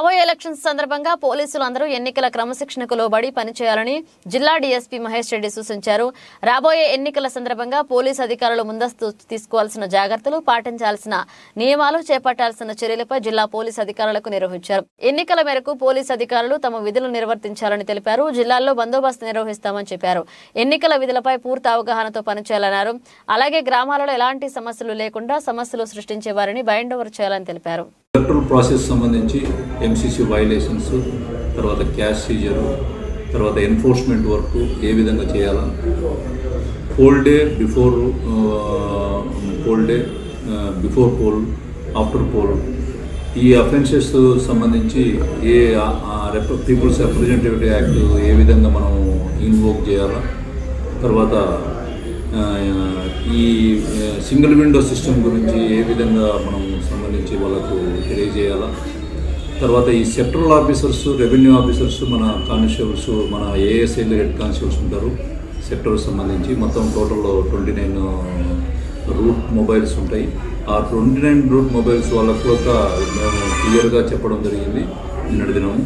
రాబోయే ఎలక్షన్స్ సందర్భంగా పోలీసులు అందరూ ఎన్నికల క్రమశిక్షణకు లోబడి పనిచేయాలని జిల్లా డీఎస్పీ మహేష్ రెడ్డి సూచించారు. రాబోయే ఎన్నికల సందర్భంగా పోలీసు అధికారులు ముందస్తు తీసుకోవాల్సిన జాగ్రత్తలు పాటించాల్సిన నియమాలు చేపట్టాల్సిన చర్యలపై జిల్లా పోలీసు అధికారులకు నిర్వహించారు. ఎన్నికల మేరకు పోలీసు అధికారులు తమ విధులు నిర్వర్తించాలని తెలిపారు. జిల్లాల్లో బందోబస్తు నిర్వహిస్తామని చెప్పారు. ఎన్నికల విధులపై పూర్తి అవగాహనతో పనిచేయాలన్నారు. అలాగే గ్రామాలలో ఎలాంటి సమస్యలు లేకుండా సమస్యలు సృష్టించే వారిని బైండ్ ఓవర్ చేయాలని తెలిపారు. కంట్రోల్ ప్రాసెస్ సంబంధించి ఎంసీసీ వైలేషన్స్ తర్వాత క్యాష్ సీజరు తర్వాత ఎన్ఫోర్స్మెంట్ వర్క్ ఏ విధంగా చేయాలా? Poll day before poll day before poll after poll ఈ అఫెన్సెస్ సంబంధించి ఏ పీపుల్స్ రిప్రజెంటేటివ్ యాక్ట్ ఏ విధంగా మనం ఇన్వోక్ చేయాలా? తర్వాత ఈ సింగిల్ విండో సిస్టమ్ గురించి ఏ విధంగా మనం సంబంధించి వాళ్ళకు తెలియజేయాలా? తర్వాత ఈ సెక్టరల్ ఆఫీసర్స్ రెవెన్యూ ఆఫీసర్స్ మన కానిస్టేబుల్స్ మన ఏఎస్ఐలు హెడ్ కానిస్టేబుల్స్ ఉంటారు సెక్టర్ సంబంధించి. మొత్తం total twenty nine route mobiles ఉంటాయి. ఆ ట్వంటీ నైన్ రూట్ మొబైల్స్ వాళ్ళకు కూడా మేము క్లియర్గా చెప్పడం జరిగింది. నిన్నటి దినము.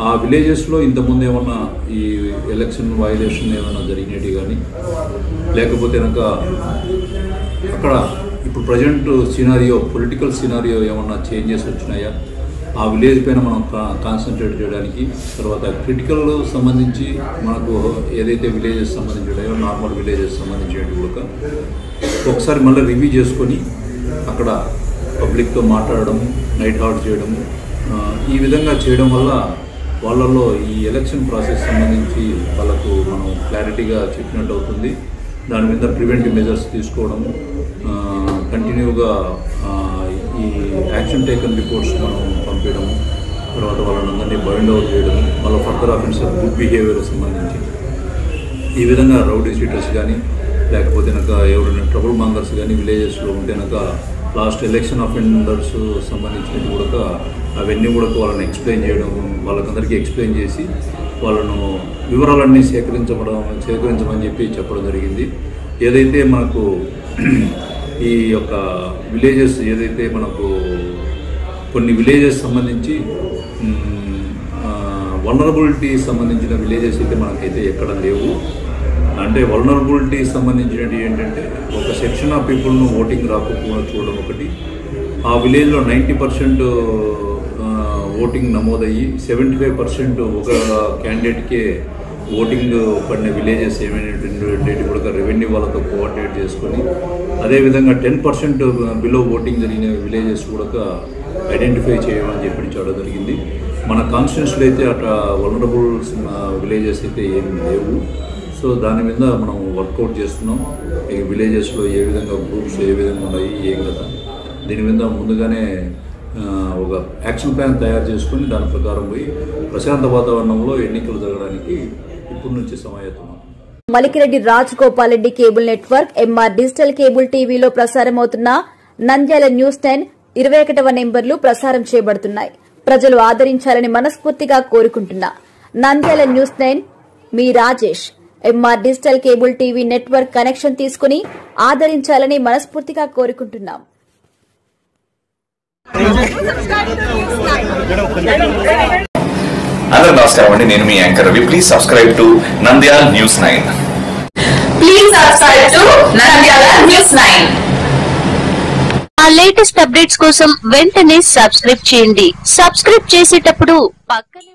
ఆ విలేజెస్లో ఇంతకుముందు ఏమన్నా ఈ ఎలక్షన్ వైలేషన్ ఏమైనా జరిగినవి కానీ లేకపోతే కనుక అక్కడ ఇప్పుడు ప్రజెంట్ సినారియో పొలిటికల్ సినారియో ఏమన్నా చేంజెస్ వచ్చినాయా? ఆ విలేజ్ పైన మనం కాన్సన్ట్రేట్ చేయడానికి తర్వాత క్రిటికల్ సంబంధించి మనకు ఏదైతే విలేజెస్ సంబంధించాయో నార్మల్ విలేజెస్ సంబంధించినవి కూడా ఒకసారి మళ్ళీ రివ్యూ చేసుకొని అక్కడ పబ్లిక్తో మాట్లాడడం నైట్ హాట్ చేయడం ఈ విధంగా చేయడం వల్ల వాళ్ళల్లో ఈ ఎలక్షన్ ప్రాసెస్ సంబంధించి వాళ్ళకు మనం క్లారిటీగా చెప్పినట్టు అవుతుంది దాని మీద ప్రివెంటివ్ మెజర్స్ తీసుకోవడం కంటిన్యూగా ఈ యాక్షన్ టేకన్ రిపోర్ట్స్ మనం పంపించడం తర్వాత వాళ్ళని అందరినీ బైండ్ అవుట్ చేయడం వాళ్ళ ఫర్దర్ ఆఫెన్సర్ గుడ్ బిహేవియర్ సంబంధించి. ఈ విధంగా రౌడీ షీటర్స్ కానీ లేకపోతే కనుక ఎవరైనా ట్రబుల్ మాంగర్స్ కానీ విలేజెస్లో ఉంటే కనుక లాస్ట్ ఎలక్షన్ అఫెండర్స్ సంబంధించినవి కూడా అవన్నీ కూడా వాళ్ళని ఎక్స్ప్లెయిన్ చేయడం వాళ్ళకందరికీ ఎక్స్ప్లెయిన్ చేసి వాళ్ళను వివరాలన్నీ సేకరించడం సేకరించమని చెప్పి చెప్పడం జరిగింది. ఏదైతే మనకు ఈ యొక్క విలేజెస్ ఏదైతే మనకు కొన్ని విలేజెస్ సంబంధించి వనరబిలిటీ సంబంధించిన విలేజెస్ అయితే మనకైతే ఎక్కడ లేవు. అంటే వల్నరబిలిటీ సంబంధించినవి ఏంటంటే ఒక సెక్షన్ ఆఫ్ పీపుల్ను ఓటింగ్ రాకపోవడం చూడడం ఒకటి. ఆ విలేజ్లో నైంటీ పర్సెంట్ ఓటింగ్ నమోదయ్యి సెవెంటీ ఫైవ్ పర్సెంట్ ఒక క్యాండిడేట్కే ఓటింగ్ పడిన విలేజెస్ ఏమైనటువంటి కూడా రెవెన్యూ వాళ్ళతో కోఆర్డినేట్ చేసుకొని అదేవిధంగా టెన్ పర్సెంట్ బిలో ఓటింగ్ జరిగిన విలేజెస్ కూడా ఐడెంటిఫై చేయమని చెప్పి చూడడం జరిగింది. మన కాన్స్టిట్యూన్స్లో అయితే అట్లా వనరబుల్ విలేజెస్ అయితే ఏమి లేవు. సో దాని మీద మనం వర్కౌట్ చేస్తున్నాం. ఈ విలేజెస్లో ఏ విధంగా గ్రూప్స్ ఏ విధంగా ఉన్నాయి ఏం కదా. దీని మీద ముందుగానే ఒక యాక్షన్ ప్లాన్ తయారు చేసుకుని దాని ప్రకారం పోయి ప్రశాంత వాతావరణంలో ఎన్నికలు జరగడానికి ఇప్పటి నుంచి సమాయత్తున్నాం Malikireddy Raj Gopal Reddy cable network MR digital cable టీవీలో ప్రసారమవుతున్న నంద్యాల న్యూస్ టెన్ ఇరవై ఒకటవ నెంబర్లు ప్రసారం చేయబడుతున్నాయి. ప్రజలు ఆదరించాలని మనస్ఫూర్తిగా కోరుకుంటున్నా. నంద్యాల న్యూస్ టెన్ మీ Rajesh. MR digital cable TV network connection తీసుకుని ఆదరించాలని మనస్ఫూర్తిగా కోరుకుంటున్నాం. అందరూ నమస్కారం అండి. నేను మీ anchor Ravi. Please subscribe to Nandyal news nine Please subscribe to Nandyala News 9. ఆ లేటెస్ట్ అప్డేట్స్ కోసం వెంటనే సబ్స్క్రైబ్ చేయండి. సబ్స్క్రైబ్ చేసేటప్పుడు పక్కనే